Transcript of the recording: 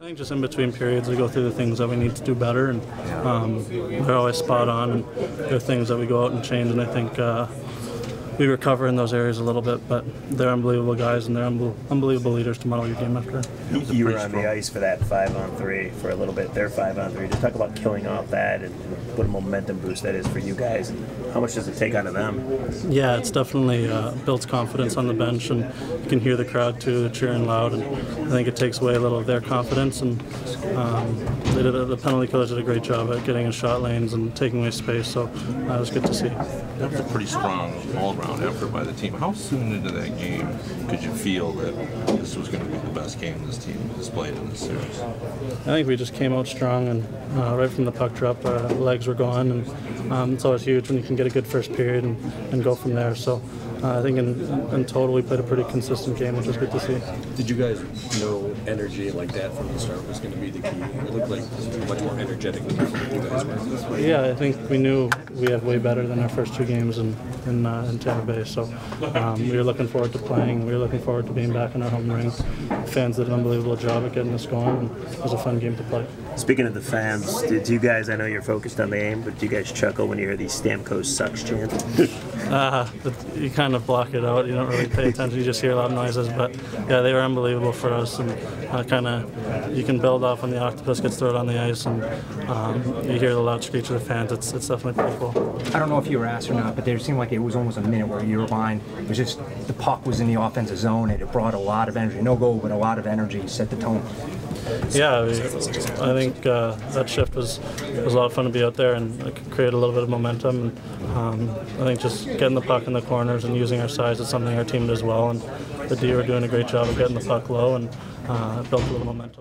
I think just in between periods, we go through the things that we need to do better, and um, they're always spot on. And there are things that we go out and change, and I think uh, we recover in those areas a little bit. But they're unbelievable guys, and they're unbel- unbelievable leaders to model your game after. You, you were on the ice for that five on three for a little bit. Their five on three. Just talk about killing off that and what a momentum boost that is for you guys. And how much does it take out of them? Yeah, it's definitely uh, builds confidence on the bench, and you can hear the crowd too, they're cheering loud, and I think it takes away a little of their confidence. And um, they did a, the penalty killers did a great job at getting in shot lanes and taking away space, so uh, it was good to see. That was a pretty strong all-around effort by the team. How soon into that game could you feel that this was going to be the best game this team has played in this series? I think we just came out strong, and uh, right from the puck drop, our legs were going, and um, it's always huge when you can get a good first period and, and go from there. So. Uh, I think in, in total we played a pretty consistent game, which was good to see. Did you guys know energy like that from the start was going to be the key? It looked like much more energetic than you guys were. Yeah, I think we knew we had way better than our first two games in in, uh, in Tampa Bay. So um, we were looking forward to playing. We were looking forward to being back in our home ring. Fans did an unbelievable job at getting us going, and it was a fun game to play. Speaking of the fans, did you guys? I know you're focused on the game, but do you guys chuckle when you hear these Stamkos sucks chants? Uh, you kind of block it out. You don't really pay attention. You just hear loud noises. But yeah, they were unbelievable for us, and uh, kind of you can build off when the octopus gets thrown on the ice, and um, you hear the loud screech of the fans. It's, it's definitely pretty cool. I don't know if you were asked or not, but there seemed like it was almost a minute where you were behind. It was just the puck was in the offensive zone, and it brought a lot of energy. No goal, but a lot of energy. Set the tone. Yeah, we, I think uh, that shift was was a lot of fun to be out there and uh, create a little bit of momentum. And, um, I think just getting the puck in the corners and using our size is something our team does well. And the D were doing a great job of getting the puck low and uh, built a little momentum.